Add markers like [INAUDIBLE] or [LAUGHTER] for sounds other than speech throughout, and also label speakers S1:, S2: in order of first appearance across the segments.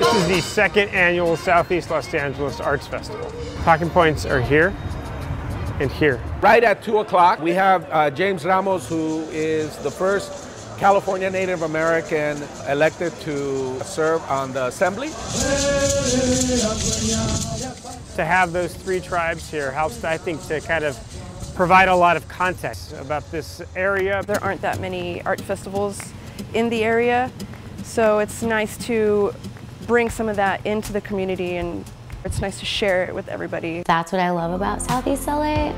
S1: This is the second annual Southeast Los Angeles Arts Festival. Talking points are here and here.
S2: Right at 2 o'clock, we have uh, James Ramos, who is the first California Native American elected to serve on the assembly.
S1: To have those three tribes here helps, I think, to kind of provide a lot of context about this area.
S3: There aren't that many art festivals in the area, so it's nice to bring some of that into the community and it's nice to share it with everybody.
S4: That's what I love about Southeast LA.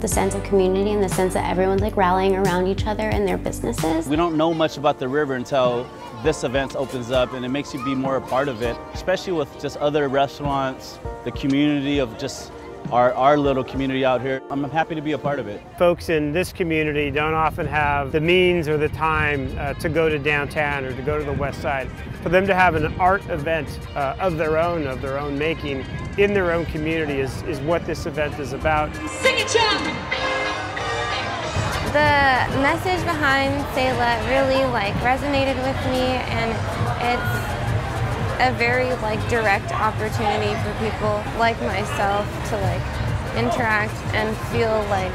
S4: The sense of community and the sense that everyone's like rallying around each other and their businesses.
S5: We don't know much about the river until this event opens up and it makes you be more a part of it, especially with just other restaurants, the community of just our, our little community out here. I'm happy to be a part of it.
S1: Folks in this community don't often have the means or the time uh, to go to downtown or to go to the west side. For them to have an art event uh, of their own, of their own making, in their own community is, is what this event is about.
S6: Sing it, John!
S7: The message behind SELA really like resonated with me and it's a very like direct opportunity for people like myself to like interact and feel like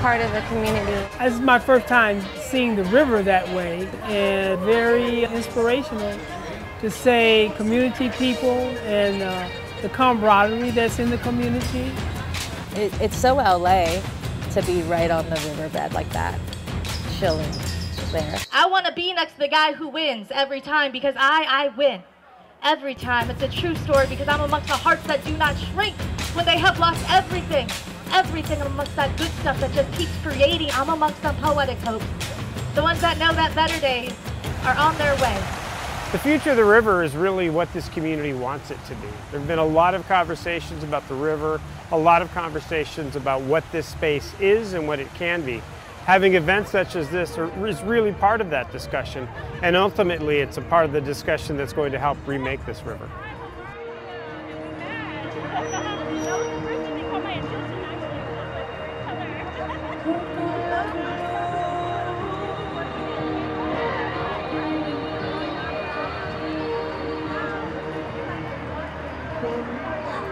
S7: part of a community.
S8: This is my first time seeing the river that way and very inspirational to say community people and uh, the camaraderie that's in the community.
S9: It, it's so LA to be right on the riverbed like that, chilling there.
S6: I want to be next to the guy who wins every time because I, I win every time. It's a true story because I'm amongst the hearts that do not shrink when they have lost everything. Everything amongst that good stuff that just keeps creating. I'm amongst the poetic hope. The ones that know that better days are on their way.
S1: The future of the river is really what this community wants it to be. There have been a lot of conversations about the river, a lot of conversations about what this space is and what it can be having events such as this are, is really part of that discussion. And ultimately, it's a part of the discussion that's going to help remake this river. [LAUGHS]